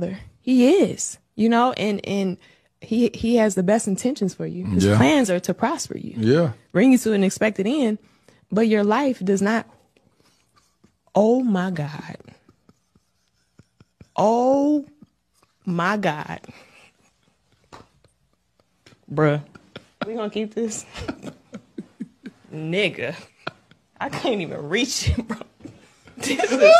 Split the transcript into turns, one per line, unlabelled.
father. He is, you know, and and he he has the best intentions for you. His
Yeah.
plans are to prosper you,
Yeah.
bring you to an expected end, but your life does not. Oh my God. Oh my God. Bruh. We gonna keep this? Nigga. I can't even reach him, bro. This is